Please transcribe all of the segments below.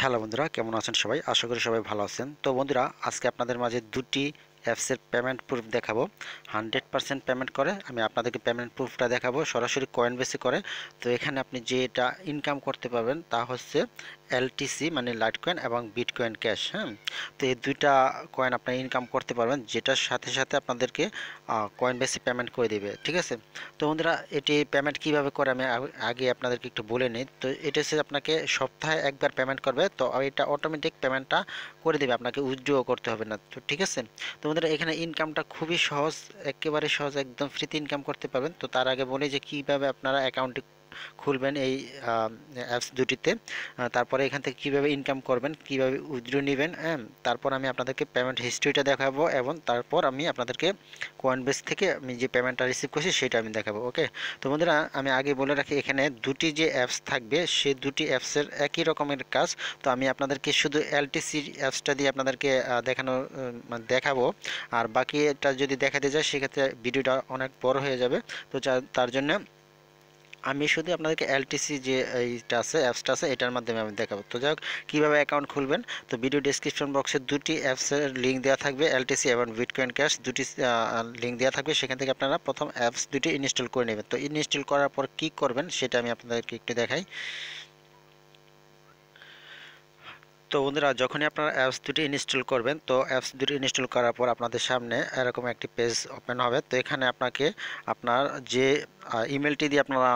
Hello বন্ধুরা, কেমন আছেন সবাই? আশা করি সবাই ভালো আছেন। তো বন্ধুরা, আজকে আপনাদের মাঝে দুটি অ্যাপসের পেমেন্ট প্রুফ দেখাবো। হান্ড্রেড পার্সেন্ট পেমেন্ট করে, আমি আপনাদেরকে পেমেন্ট প্রুফটা দেখাবো, সরাসরি কয়েন বেসে করে। তো এখানে আপনি যেটা ইনকাম করতে পারবেন তা হচ্ছে এলটিসি মানে লাইট কয়েন এবং বিট কয়েন ক্যাশ হ্যাঁ? তো এই দুইটা কয়েন আপনি ইনকাম করতে পারবেন, যেটার সাথে সাথে আপনাদেরকে কয়েন বেসে পেমেন্ট করে দেবে, ঠিক আছে? তো বন্ধুরা, এটি পেমেন্ট কীভাবে করে আমি আগে আপনাদেরকে একটু বলে নিই। তো এটা হচ্ছে আপনাকে সপ্তাহে একবার পেমেন্ট করবে, তো এটা অটোমেটিক পেমেন্টটা করে দেবে, আপনাকে উইথড্র করতে হবে না, তো ঠিক আছে? তো বন্ধুরা এখানে ইনকামটা খুবই সহজ, একেবারে সহজ, একদম ফ্রিতে ইনকাম করতে পারবেন। তো তার আগে বলি যে কীভাবে আপনারা অ্যাকাউন্টটি খুলবেন এই অ্যাপস দুটিতে। তারপরে এখান থেকে কীভাবে ইনকাম করবেন, কীভাবে উইথড্র নেবেন হ্যাঁ? তারপর আমি আপনাদেরকে পেমেন্ট হিস্ট্রিটা দেখাবো এবং তারপর আমি আপনাদেরকে কয়েনবেস থেকে আমি যে পেমেন্টটা রিসিভ করছি সেটা আমি দেখাবো ওকে তো বন্ধুরা, আমি আগে বলে রাখি, এখানে দুটি যে অ্যাপস থাকবে, সে দুটি অ্যাপসের একই রকমের কাজ। তো আমি আপনাদেরকে শুধু এলটিসি অ্যাপসটা দিয়ে আপনাদেরকে দেখানো মানে দেখাবো। আর বাকি এটা যদি দেখাতে যায় সেক্ষেত্রে ভিডিওটা অনেক বড় হয়ে যাবে। তো তার জন্য আমি শুধু আপনাদেরকে এলটিসি যে এইটা আছে অ্যাপসটা আছে, এটার মাধ্যমে আমি দেখাবো। তো যাই হোক, কীভাবে অ্যাকাউন্ট খুলবেন? তো ভিডিও ডিসক্রিপশন বক্সে দুটি অ্যাপসের লিঙ্ক দেওয়া থাকবে এলটিসি এবং বিটকয়েন ক্যাশ দুটি লিঙ্ক দেওয়া থাকবে। সেখান থেকে আপনারা প্রথম অ্যাপস দুটি ইনস্টল করে নেবেন। তো ইনস্টল করার পর কী করবেন, সেটা আমি আপনাদেরকে একটু দেখাই। তো বন্ধুরা, যখনই আপনারা অ্যাপস দুটি ইনস্টল করবেন, তো অ্যাপস দুটি ইনস্টল করার পর আপনাদের সামনে এরকম একটি পেজ ওপেন হবে। তো এখানে আপনাকে আপনার যে ইমেলটি দিয়ে আপনারা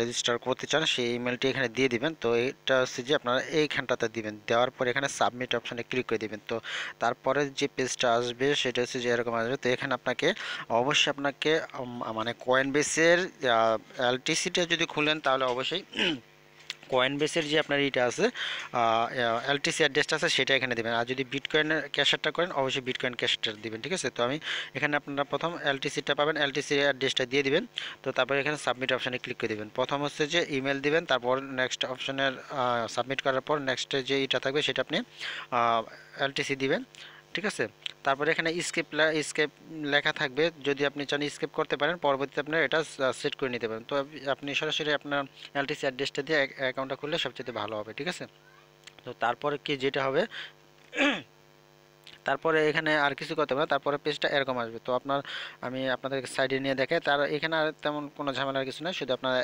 রেজিস্টার করতে চান, সেই ইমেলটি এখানে দিয়ে দিবেন। তো এটা হচ্ছে যে আপনারা এইখানটাতে দিবেন। দেওয়ার পর এখানে সাবমিট অপশানে ক্লিক করে দিবেন। তো তারপরে যে পেজটা আসবে, সেটা হচ্ছে যে এরকম আসবে। তো এখানে আপনাকে অবশ্যই আপনাকে মানে কয়েন বেসের এলটিসিটা যদি খুলেন, তাহলে অবশ্যই কয়েন বেসের যে আপনার ইটা আছে এলটিসি অ্যাড্রেসটা আছে, সেটা এখানে দেবেন। আর যদি বিটকয়েনের ক্যাশারটা করেন, অবশ্যই বিটকয়েন ক্যাশারটা দিবেন, ঠিক আছে? তো আমি এখানে আপনারা প্রথম এলটিসিটা পাবেন এলটিসি অ্যাড্রেসটা দিয়ে দিবেন। তো তারপরে এখানে সাবমিট অপশানে ক্লিক করে দিবেন। প্রথম হচ্ছে যে ইমেল দিবেন, তারপর নেক্সট অপশানের সাবমিট করার পর নেক্সটে যে ইটা থাকবে, সেটা আপনি এলটিসি দিবেন। ঠিক আছে? তারপরে এখানে স্কেপ স্কেপ লেখা থাকবে। যদি আপনি চান স্কেপ করতে পারেন, পরবর্তীতে আপনার এটা সেট করে নিতে পারেন। তো আপনি সরাসরি আপনার এলটিসি অ্যাড্রেসটা দিয়ে অ্যাকাউন্টটা খুললে সবচেয়ে ভালো হবে, ঠিক আছে? তো তারপরে কি যেটা হবে? তারপরে এখানে আর কিছু করতে পারে তারপরে পেজটা এরকম আসবে। তো আপনার, আমি আপনাদের সাইডে নিয়ে দেখে তার এখানে আর তেমন কোনো ঝামেলার কিছু নয় শুধু আপনার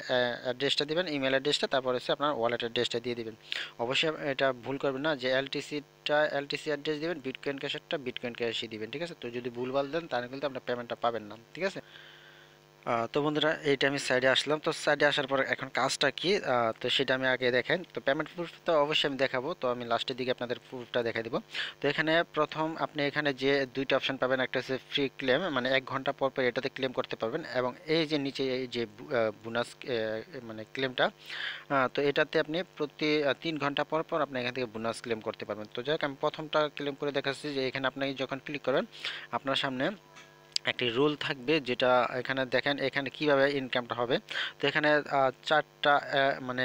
অ্যাড্রেসটা দেবেন ইমেল অ্যাড্রেসটা তারপরে হচ্ছে আপনার ওয়ালেট অ্যাড্রেসটা দিয়ে দেবেন। অবশ্যই এটা ভুল করবেন না যে এলটিসিটা এলটিসি অ্যাড্রেস দেবেন বিটকয়েন ক্যাশেরটা বিটকয়েন ক্যাশই দিবেন, ঠিক আছে? তো যদি ভুলভাল দেন, তাহলে কিন্তু আপনার পেমেন্টটা পাবেন না, ঠিক আছে? তো বন্ধুরা, এইটা আমি সাইডে আসলাম। তো সাইডে আসার পর এখন কাজটা কি? তো সেটা আমি আগে দেখেন। তো পেমেন্ট প্রুফ তো অবশ্যই আমি দেখাবো। তো আমি লাস্টের দিকে আপনাদের প্রুফটা দেখা দিব। তো এখানে প্রথম আপনি এখানে যে দুইটা অপশন পাবেন, একটা হচ্ছে ফ্রি ক্লেম মানে এক ঘণ্টা পর পর এটাতে ক্লেম করতে পারবেন। এবং এই যে নিচে এই যে বোনাস মানে ক্লেমটা তো এটাতে আপনি প্রতি তিন ঘণ্টা পর পর আপনি এখান থেকে বোনাস ক্লেম করতে পারবেন। তো যাই আমি প্রথমটা ক্লেম করে দেখাচ্ছি যে এখানে আপনি যখন ক্লিক করেন আপনার সামনে একটি রুল থাকবে যেটা এখানে দেখেন, এখানে কীভাবে ইনকামটা হবে। তো এখানে চারটা মানে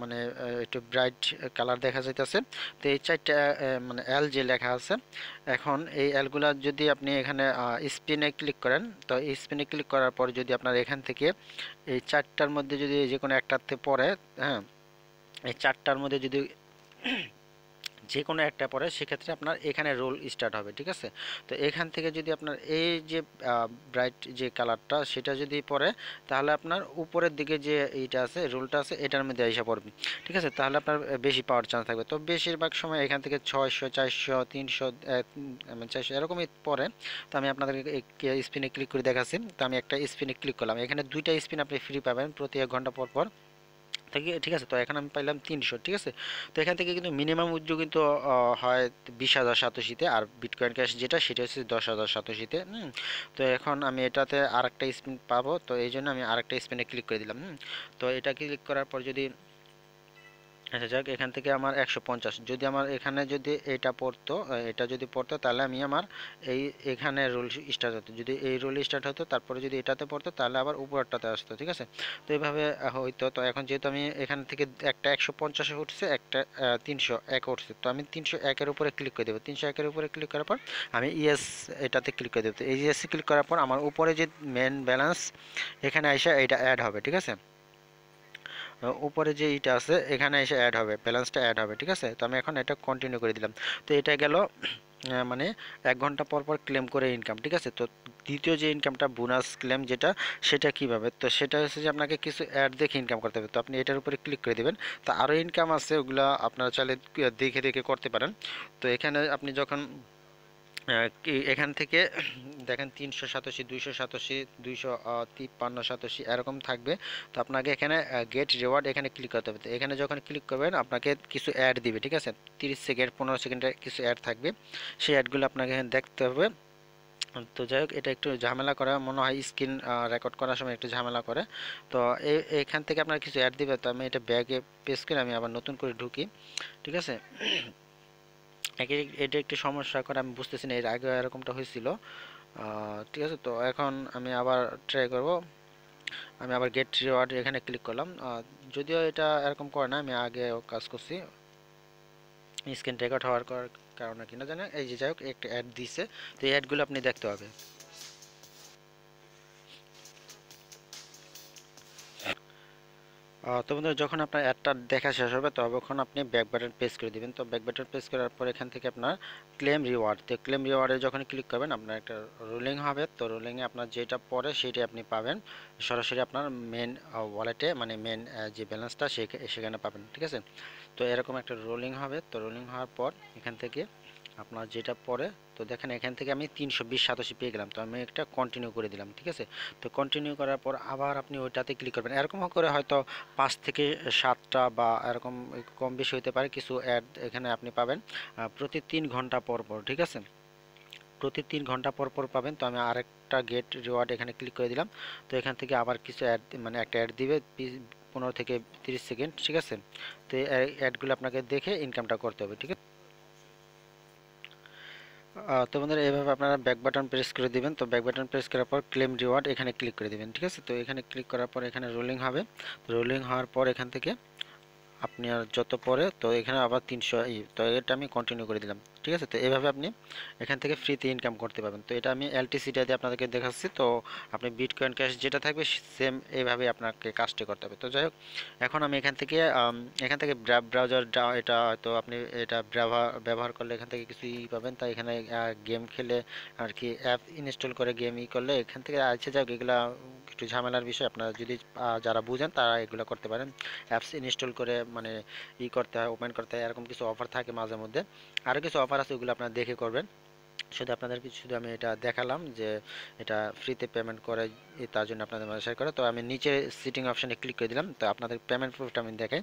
মানে একটু ব্রাইট কালার দেখা যাইতেছে। তো এই চারটা মানে এল যে লেখা আছে, এখন এই এলগুলা যদি আপনি এখানে স্পিনে ক্লিক করেন, তো এই স্পিনে ক্লিক করার পর যদি আপনার এখান থেকে এই চারটার মধ্যে যদি যে কোনো একটাতে পড়ে হ্যাঁ এই চারটার মধ্যে যদি যে কোনো একটা পরে সেক্ষেত্রে আপনার এখানে রোল স্টার্ট হবে, ঠিক আছে? তো এখান থেকে যদি আপনার এই যে ব্রাইট যে কালারটা সেটা যদি পরে, তাহলে আপনার উপরের দিকে যে এইটা আছে রোলটা আছে, এটার মধ্যে এসে পড়বে, ঠিক আছে? তাহলে আপনার বেশি পাওয়ার চান্স থাকবে। তো বেশিরভাগ সময় এখান থেকে ছয়শো, চারশো, তিনশো চারশো এরকমই পরে, তো আমি আপনাদেরকে স্পিনে ক্লিক করে দেখাচ্ছি। তো আমি একটা স্পিনে ক্লিক করলাম। এখানে দুইটা স্পিন আপনি ফ্রি পাবেন প্রতি এক ঘণ্টা পর পর। থেকে, ঠিক আছে? তো এখন আমি পাইলাম তিনশো, ঠিক আছে? তো এখান থেকে কিন্তু মিনিমাম উদ্যোগ কিন্তু হয় বিশ হাজার সাতাশিতে আর বিটকয়েন ক্যাশ যেটা, সেটা হচ্ছে দশ হাজার সাতাশিতে, হুম? তো এখন আমি এটাতে আর একটা স্পিন পাবো, তো এই জন্য আমি আর একটা স্পিনে ক্লিক করে দিলাম, হুম? তো এটা ক্লিক করার পর যদি আচ্ছা যাক, এখান থেকে আমার একশো পঞ্চাশ। যদি আমার এখানে যদি এটা পড়তো এটা যদি পড়তো, তাহলে আমি আমার এই এখানে রোল স্টার্ট হতো। যদি এই রোল স্টার্ট হতো, তারপরে যদি এটাতে পড়তো, তাহলে আবার উপরটাতে আসতো, ঠিক আছে? তো এইভাবে হইতো। তো এখন যেহেতু আমি এখান থেকে একটা একশো পঞ্চাশে উঠছে, একটা তিনশো এক উঠছে। তো আমি তিনশো একের উপরে ক্লিক করে দেবো। তিনশো একের উপরে ক্লিক করার পর আমি ইএস এটাতে ক্লিক করে দেবো। তো এই ইএসে ক্লিক করার পর আমার উপরে যে মেন ব্যালেন্স এখানে এসে এটা অ্যাড হবে, ঠিক আছে? উপরে যে ইটা আছে, এখানে এসে অ্যাড হবে ব্যালেন্সটা অ্যাড হবে, ঠিক আছে? তো আমি এখন এটা কন্টিনিউ করে দিলাম। তো এটা গেল মানে এক ঘণ্টা পর পর ক্লেম করে ইনকাম ঠিক আছে? তো দ্বিতীয় যে ইনকামটা বোনাস ক্লেম যেটা, সেটা কীভাবে? তো সেটা হচ্ছে যে আপনাকে কিছু অ্যাড দেখে ইনকাম করতে হবে। তো আপনি এটার উপরে ক্লিক করে দেবেন। তো আরও ইনকাম আছে, ওগুলো আপনারা চাইলে দেখে দেখে করতে পারেন। তো এখানে আপনি যখন এখান থেকে, দেখেন তিনশো সাতাশি, দুইশো সাতাশি, দুইশো তিপ্পান্ন, সাতাশি, এরকম থাকবে। তো আপনাকে এখানে গেট রিওয়ার্ড এখানে ক্লিক করতে হবে। এখানে যখন ক্লিক করবেন, আপনাকে কিছু অ্যাড দিবে, ঠিক আছে? তিরিশ সেকেন্ড পনেরো সেকেন্ডের কিছু অ্যাড থাকবে। সেই অ্যাডগুলো আপনাকে এখানে দেখতে হবে। তো যাই হোক, এটা একটু ঝামেলা করে, মনে হয় স্ক্রিন রেকর্ড করার সময় একটু ঝামেলা করে। তো এখান থেকে আপনার কিছু অ্যাড দিবে, তো আমি এটা ব্যাগে পেস করে আমি আবার নতুন করে ঢুকি, ঠিক আছে? এটা একটি সমস্যা করে আমি বুঝতেছি না, এর আগে এরকমটা হয়েছিল। ঠিক আছে, তো এখন আমি আবার ট্রাই করব। আমি আবার গেট রিওয়ার্ড এখানে ক্লিক করলাম। যদিও এটা এরকম করে না, আমি আগে কাজ করছি। স্ক্রিন রেকর্ড হওয়ার কারণে কিনা জানেন এই যে যাই হোক, একটা অ্যাড দিছে, তো এই অ্যাডগুলো আপনি দেখতে হবে তো বন্ধুরা, যখন আপনার অ্যাডটা দেখা শেষ হবে তখন আপনি ব্যাক বাটন প্রেস করে দিবেন। তো ব্যাক বাটন প্রেস করার পর এখান থেকে আপনার ক্লেম রিওয়ার্ড তো ক্লেম রিওয়ার্ডে যখন ক্লিক করবেন, আপনার একটা রোলিং হবে। তো রোলিংয়ে আপনার যেটা পরে সেটাই আপনি পাবেন। সরাসরি আপনার মেন ওয়ালেটে মানে মেন যে ব্যালেন্সটা সেখানে পাবেন, ঠিক আছে? তো এরকম একটা রোলিং হবে। তো রোলিং হওয়ার পর এখান থেকে আপনার যেটা পরে, তো দেখেন এখান থেকে আমি তিনশো বিশ সাতাশি পেয়ে গেলাম। তো আমি একটা কন্টিনিউ করে দিলাম, ঠিক আছে? তো কন্টিনিউ করার পর আবার আপনি ওইটাতে ক্লিক করবেন। এরকম করে হয়তো পাঁচ থেকে সাতটা বা এরকম কম বেশি হতে পারে কিছু অ্যাড এখানে আপনি পাবেন প্রতি তিন ঘণ্টা পর পর, ঠিক আছে? প্রতি তিন ঘণ্টা পর পর পাবেন। তো আমি আরেকটা গেট রিওয়ার্ড এখানে ক্লিক করে দিলাম। তো এখান থেকে আবার কিছু অ্যাড মানে একটা অ্যাড দিবে পনেরো থেকে তিরিশ সেকেন্ড ঠিক আছে? তো অ্যাডগুলো আপনাকে দেখে ইনকামটা করতে হবে, ঠিক আছে? তো বন্ধুরা এইভাবে আপনারা ব্যাক বাটন প্রেস করে দিবেন। তো ব্যাক বাটন প্রেস করার পর ক্লেম রিওয়ার্ড এখানে ক্লিক করে দিবেন, ঠিক আছে? তো এখানে ক্লিক করার পর এখানে রোলিং হবে। রোলিং হওয়ার পর এখান থেকে আপনি আর যত পরে, তো এখানে আবার তিনশো তো এটা আমি কন্টিনিউ করে দিলাম। ঠিক আছে? তো এইভাবে আপনি এখান থেকে ফ্রিতে ইনকাম করতে পারবেন। তো এটা আমি এলটিসিটা দিয়ে আপনাদেরকে দেখাচ্ছি। তো আপনি বিটকয়েন ক্যাশ যেটা থাকবে সেম এইভাবে আপনাকে কাজটি করতে হবে। তো যাই হোক, এখন আমি এখান থেকে এখান থেকে ব্রাউজার এটা হয়তো আপনি এটা ব্যবহার করলে এখান থেকে কিছুই পাবেন। তাই এখানে গেম খেলে আর কি অ্যাপ ইনস্টল করে গেম ই করলে এখান থেকে আছে যাক, এগুলা একটু ঝামেলার বিষয়। আপনারা যদি যারা বুঝেন তারা এগুলো করতে পারেন। অ্যাপস ইনস্টল করে মানে ই করতে হয় ওপেন করতে হয়, এরকম কিছু অফার থাকে মাঝে মধ্যে। আরও কিছু অফার আছে, ওগুলো আপনারা দেখে করবেন। শুধু আপনাদেরকে শুধু আমি এটা দেখালাম যে এটা ফ্রিতে পেমেন্ট করে তার জন্য আপনাদের মাঝে শেয়ার করে। তো আমি নিচে সিটিং অপশানে ক্লিক করে দিলাম। তো আপনাদের পেমেন্ট প্রুফটা আমি দেখাই।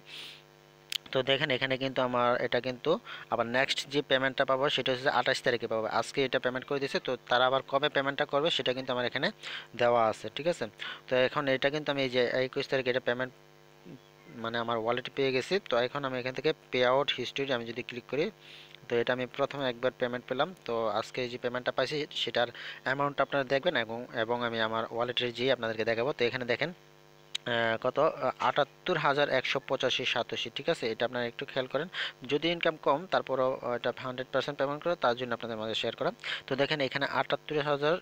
তো দেখেন, এখানে কিন্তু আমার, এটা কিন্তু আবার নেক্সট যে পেমেন্টটা পাবো, সেটা হচ্ছে আঠাশ তারিখে পাবো। আজকে এটা পেমেন্ট করে দিয়েছে, তো তারা আবার কবে পেমেন্টটা করবে, সেটা কিন্তু আমার এখানে দেওয়া আছে, ঠিক আছে? তো এখন এটা কিন্তু আমি এই যে একুশ তারিখে এটা পেমেন্ট মানে আমার ওয়ালেটে পেয়ে গেছি। তো এখন আমি এখান থেকে পে আউট হিস্ট্রি আমি যদি ক্লিক করি তো এটা আমি প্রথমে একবার পেমেন্ট পেলাম। তো আজকে যে পেমেন্টটা পাইছি, সেটার অ্যামাউন্ট আপনারা দেখবেন এবং এবং আমি আমার ওয়ালেটে যেয়ে আপনাদেরকে দেখাবো, তো এখানে দেখেন। কত? আটাত্তর হাজার একশো পঁচাশি, সাতাশি, ঠিক আছে? এটা আপনারা একটু খেয়াল করেন। যদি ইনকাম কম, তারপরও এটা হান্ড্রেড পার্সেন্ট পেমেন্ট করে, তার জন্য আপনাদের মাঝে শেয়ার করা। তো দেখেন, এখানে আটাত্তর হাজার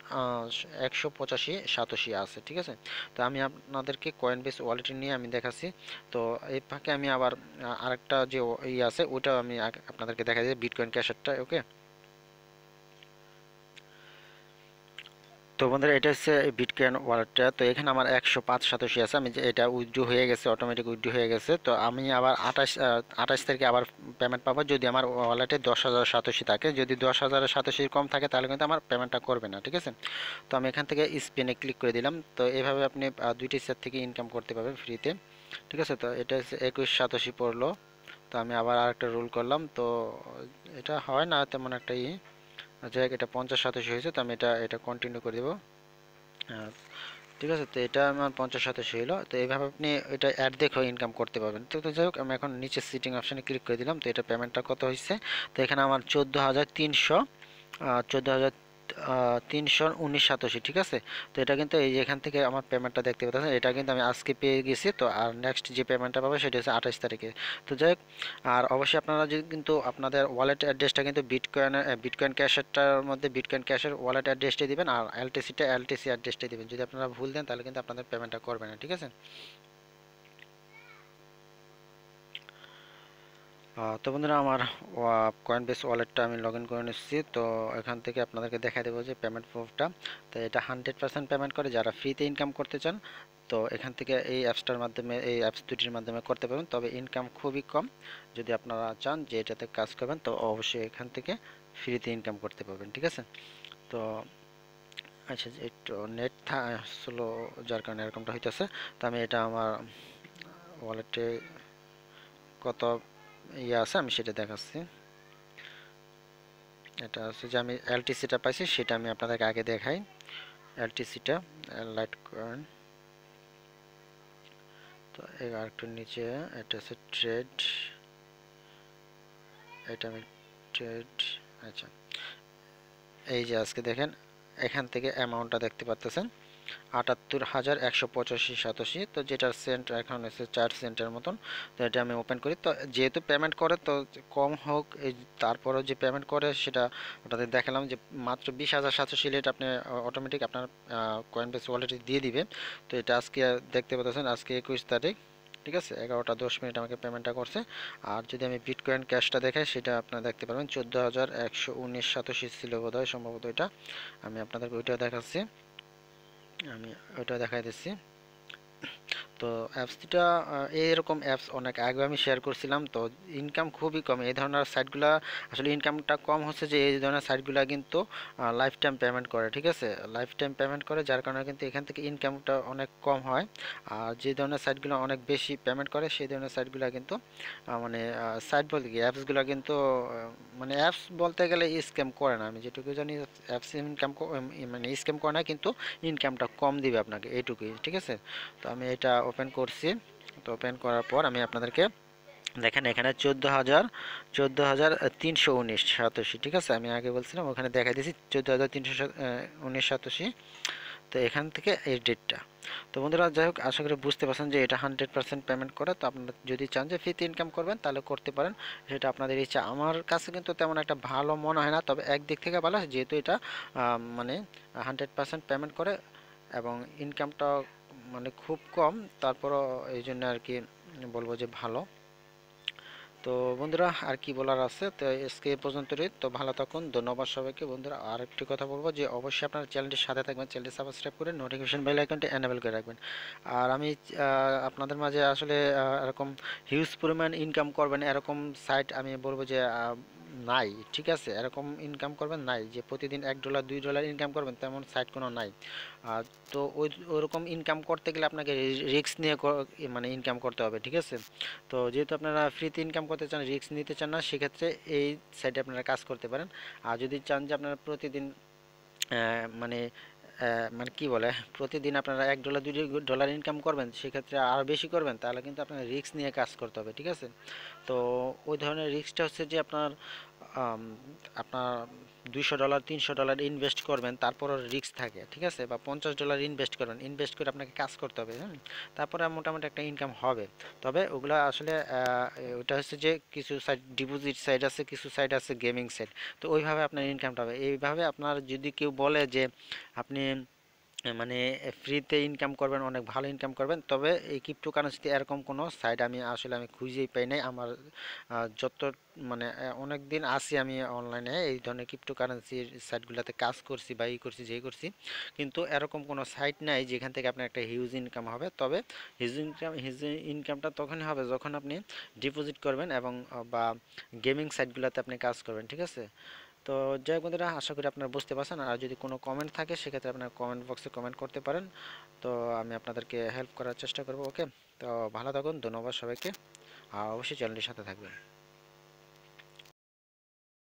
একশো পঁচাশি, সাতাশি আছে, ঠিক আছে? তো আমি আপনাদেরকে কয়েন বেস ওয়ালেট নিয়ে আমি দেখাচ্ছি। তো এই ফাঁকে আমি আবার আরেকটা যে ই আছে, ওইটাও আমি আপনাদেরকে দেখা যায় বিটকয়েন ক্যাশারটা ওকে তো বন্ধুরা, এটা হচ্ছে বিটকয়েন ওয়ালেটটা তো এখানে আমার একশো পাঁচ সাতাশি আছে। আমি যে এটা উইথড্র হয়ে গেছে অটোমেটিক উইথড্র হয়ে গেছে। তো আমি আবার আঠাশ আঠাশ তারিখে আবার পেমেন্ট পাবো। যদি আমার ওয়ালেটে দশ হাজার সাতাশি থাকে। যদি দশ হাজার সাতাশির কম থাকে, তাহলে কিন্তু আমার পেমেন্টটা করবে না, ঠিক আছে? তো আমি এখান থেকে স্পেনে ক্লিক করে দিলাম। তো এভাবে আপনি দুইটি সেট থেকে ইনকাম করতে পারবেন ফ্রিতে ঠিক আছে? তো এটা হচ্ছে একুশ সাতাশি পড়ল। তো আমি আবার আরেকটা রুল করলাম। তো এটা হয় না তেমন একটা ই। যাই হোক, এটা পঞ্চাশ সাতাশি হয়েছে, তো আমি এটা এটা কন্টিনিউ করে দেবো। ঠিক আছে, তো এটা আমার পঞ্চাশ সাতাশি হলো, তো এইভাবে আপনি এটা অ্যাড দেখেও ইনকাম করতে পারবেন। তো যাই হোক, আমি এখন নিচে সিটিং অপশানে ক্লিক করে দিলাম, তো এটা পেমেন্টটা কত হয়েছে? তো এখানে আমার চোদ্দ হাজার তিনশো চোদ্দ হাজার তিনশো উনিশ সাতাশি, ঠিক আছে? তো এটা কিন্তু এই এখান থেকে আমার পেমেন্টটা দেখতে পাচ্ছেন, এটা কিন্তু আমি আজকে পেয়ে গেছি, তো আর নেক্সট যে পেমেন্টটা পাবে সেটা হচ্ছে আঠাশ তারিখে। তো যাই আর অবশ্যই আপনারা যদি কিন্তু আপনাদের ওয়ালেট অ্যাড্রেসটা কিন্তু বিটকয়েনের বিটকয়েন ক্যাশেরটার মধ্যে বিটকয়েন ক্যাশের ওয়ালেট অ্যাড্রেসটা দিবেন, আর এলটিসিটা এলটিসি অ্যাড্রেসটা দিবেন। যদি আপনারা ভুল দেন, তাহলে কিন্তু আপনাদের পেমেন্টটা করবে না, ঠিক আছে? তো বন্ধুরা আমার কয়েন বেস ওয়ালেটটা আমি লগ ইন করে নিচ্ছি। তো এখান থেকে আপনাদেরকে দেখা দেবো যে পেমেন্ট প্রুফটা তো এটা হান্ড্রেড পার্সেন্ট পেমেন্ট করে যারা ফ্রিতে ইনকাম করতে চান, তো এখান থেকে এই অ্যাপসটার মাধ্যমে, এই অ্যাপস দুটির মাধ্যমে করতে পারবেন। তবে ইনকাম খুবই কম। যদি আপনারা চান যে এটাতে কাজ করবেন, তো অবশ্যই এখান থেকে ফ্রিতে ইনকাম করতে পারবেন, ঠিক আছে? তো আচ্ছা একটু নেট স্লো যার কারণে এরকমটা হইতেছে। তো আমি এটা আমার ওয়ালেটে কত ইয়ে আছে, আমি সেটা দেখাচ্ছি। এটা হচ্ছে যে আমি এলটিসিটা পাইছি, সেটা আমি আপনাদেরকে আগে দেখাই। এলটিসিটা লাইট কয়েন তো একটু নিচে, এটা হচ্ছে ট্রেড এটা আমি ট্রেড আচ্ছা। এই যে আজকে দেখেন, এখান থেকে অ্যামাউন্টটা দেখতে পাচ্ছেন আটাত্তর হাজার একশো পঁচাশি সাতাশি। তো যেটার সেন্ট এখন হচ্ছে চার সেন্টের মতন, তো এটা আমি ওপেন করি। তো যেহেতু পেমেন্ট করে, তো কম হোক, এই তারপরেও যে পেমেন্ট করে সেটা ওটাতে দেখালাম যে মাত্র বিশ হাজার সাতশো সিলেট আপনি অটোমেটিক আপনার কয়েন বেস ওয়ালেটে দিয়ে দিবে তো এটা আজকে দেখতে পাচ্ছেন, আজকে একুশ তারিখ, ঠিক আছে? এগারোটা দশ মিনিট আমাকে পেমেন্টটা করছে। আর যদি আমি বিটকয়েন ক্যাশটা দেখাই, সেটা আপনারা দেখতে পারবেন, চোদ্দ হাজার একশো উনিশ সাতাশি ছিল বোধ সম্ভবত এটা। আমি আপনাদেরকে ওইটা দেখাচ্ছি। আমি ওটা দেখাই দিচ্ছি। তো অ্যাপসটা এরকম অ্যাপস অনেক আগে আমি শেয়ার করছিলাম, তো ইনকাম খুবই কম। এই ধরনের সাইটগুলো আসলে ইনকামটা কম হচ্ছে যে, এই ধরনের সাইটগুলো কিন্তু লাইফ টাইম পেমেন্ট করে, ঠিক আছে? লাইফ টাইম পেমেন্ট করে, যার কারণে কিন্তু এখান থেকে ইনকামটা অনেক কম হয়। আর যে ধরনের সাইটগুলো অনেক বেশি পেমেন্ট করে, সেই ধরনের সাইটগুলো কিন্তু মানে সাইট বলতে কি অ্যাপসগুলো কিন্তু মানে অ্যাপস বলতে গেলে স্ক্যাম করে না। আমি যেটুকু জানি অ্যাপস ইনকাম মানে স্ক্যাম করে না, কিন্তু ইনকামটা কম দিবে আপনাকে, এইটুকুই, ঠিক আছে? তো আমি এটা ওপেন করছি। তো ওপেন করার পর আমি আপনাদেরকে দেখেন এখানে চোদ্দ হাজার চোদ্দ হাজার তিনশো উনিশ সাতাশি, ঠিক আছে? আমি আগে বলছিলাম, ওখানে দেখা দিয়েছি চোদ্দ হাজার তিনশো উনিশ সাতাশি। তো এখান থেকে এই ডেটটা তো বন্ধুরা, যাই হোক, আশা করি বুঝতে পারছেন যে এটা হান্ড্রেড পার্সেন্ট পেমেন্ট করে। তো আপনারা যদি চান যে ফ্রিতে ইনকাম করবেন, তাহলে করতে পারেন। সেটা আপনাদের ইচ্ছা। আমার কাছে কিন্তু তেমন একটা ভালো মনে হয় না, তবে একদিক থেকে ভালো যেহেতু এটা মানে হান্ড্রেড পার্সেন্ট পেমেন্ট করে এবং ইনকামটা মানে খুব কম তারপরও এই জন্য আর কি বলব যে ভালো। তো বন্ধুরা, আর কি বলার আছে? তো আজকে পর্যন্তই। তো ভালো থাকুন, ধন্যবাদ সবাইকে। বন্ধুরা, আর একটি কথা বলব যে, অবশ্যই আপনার চ্যানেলটির সাথে থাকবেন, চ্যানেলটি সাবস্ক্রাইব করে নোটিফিকেশন বেল আইকনটি এনেবল করে রাখবেন। আর আমি আপনাদের মাঝে আসলে এরকম হিউজ পরিমাণ ইনকাম করবেন, এরকম সাইট আমি বলব যে নাই, ঠিক আছে? এরকম ইনকাম করবেন নাই, যে প্রতিদিন এক ডলার দুই ডলার ইনকাম করবেন, তেমন সাইট কোনো নাই। তো ওই, ওরকম ইনকাম করতে গেলে আপনাকে রিস্ক নিয়ে মানে ইনকাম করতে হবে, ঠিক আছে? তো যেহেতু আপনারা ফ্রিতে ইনকাম করতে চান রিস্ক নিতে চান না, সেক্ষেত্রে এই সাইডে আপনারা কাজ করতে পারেন। আর যদি চান যে আপনারা প্রতিদিন মানে মানে কি বলে, প্রতিদিন আপনারা এক ডলার দুই ডলার ইনকাম করবেন, সেক্ষেত্রে আরও বেশি করবেন, তাহলে কিন্তু আপনার রিস্ক নিয়ে কাজ করতে হবে, ঠিক আছে? তো ওই ধরনের রিস্কটা হচ্ছে যে আপনার আপনার দুইশো ডলার, তিনশো ডলার ইনভেস্ট করবেন, তারপরও রিস্ক থাকে, ঠিক আছে? বা পঞ্চাশ ডলার ইনভেস্ট করবেন ইনভেস্ট করে আপনাকে কাজ করতে হবে হ্যাঁ তারপরে মোটামুটি একটা ইনকাম হবে। তবে ওগুলো আসলে ওটা হচ্ছে যে কিছু সাইড ডিপোজিট সাইড আছে, কিছু সাইড আছে গেমিং সাইড তো ওইভাবে আপনার ইনকামটা হবে। এইভাবে আপনার যদি কেউ বলে যে আপনি মানে ফ্রিতে ইনকাম করবেন, অনেক ভালো ইনকাম করবেন। তবে এই ক্রিপ্টো কারেন্সিতে এরকম কোনো সাইট আমি আসলে আমি খুঁজেই পাই নাই। আমার যত মানে অনেক দিন আসি আমি অনলাইনে এই ধরনের ক্রিপ্টো কারেন্সির সাইটগুলোতে কাজ করছি বা ই করছি, যেই করছি। কিন্তু এরকম কোনো সাইট নাই যেখান থেকে আপনার একটা হিউজ ইনকাম হবে। তবে হিউজ ইনকাম হিউজ ইনকামটা তখনই হবে যখন আপনি ডিপোজিট করবেন এবং, বা গেমিং সাইটগুলোতে আপনি কাজ করবেন, ঠিক আছে? তো যাই বন্ধুরা, আশা করি আপনারা বুঝতে পারছেন। আর যদি কোনো কমেন্ট থাকে, সেক্ষেত্রে আপনারা কমেন্ট বক্সে কমেন্ট করতে পারেন। তো আমি আপনাদেরকে হেল্প করার চেষ্টা করব ওকে তো ভালো থাকুন, ধন্যবাদ সবাইকে। আর অবশ্যই চ্যানেলটির সাথে থাকবেন।